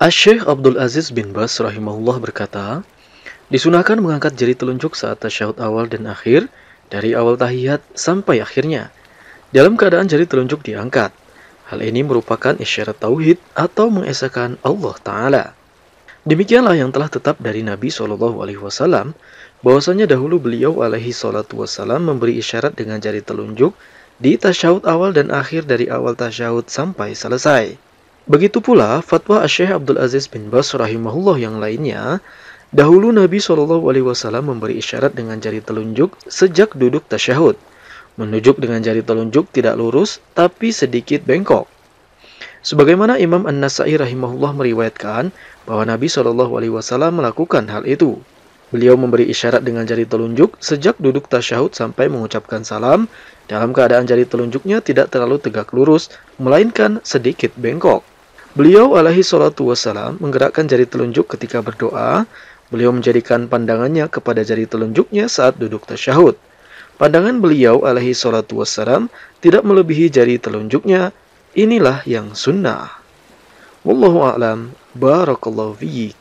Asyikh Abdul Aziz bin Bas rahimahullah berkata, disunahkan mengangkat jari telunjuk saat tasyahud awal dan akhir dari awal tahiyat sampai akhirnya. Dalam keadaan jari telunjuk diangkat. Hal ini merupakan isyarat tauhid atau mengesahkan Allah Ta'ala. Demikianlah yang telah tetap dari Nabi Shallallahu Alaihi Wasallam bahwasanya dahulu beliau alaihi salatu wasallam memberi isyarat dengan jari telunjuk di tasyahud awal dan akhir dari awal tasyahud sampai selesai. Begitu pula fatwa Syekh Abdul Aziz bin Bas rahimahullah yang lainnya, dahulu Nabi Shallallahu alaihi wasallam memberi isyarat dengan jari telunjuk sejak duduk tasyahud. Menunjuk dengan jari telunjuk tidak lurus tapi sedikit bengkok. Sebagaimana Imam An-Nasai rahimahullah meriwayatkan bahwa Nabi Shallallahu alaihi wasallam melakukan hal itu. Beliau memberi isyarat dengan jari telunjuk sejak duduk tasyahud sampai mengucapkan salam dalam keadaan jari telunjuknya tidak terlalu tegak lurus, melainkan sedikit bengkok. Beliau alaihi salatu wassalam menggerakkan jari telunjuk ketika berdoa. Beliau menjadikan pandangannya kepada jari telunjuknya saat duduk tasyahud. Pandangan beliau alaihi salatu wassalam tidak melebihi jari telunjuknya. Inilah yang sunnah. Wallahu a'lam. Barakallahu fiik.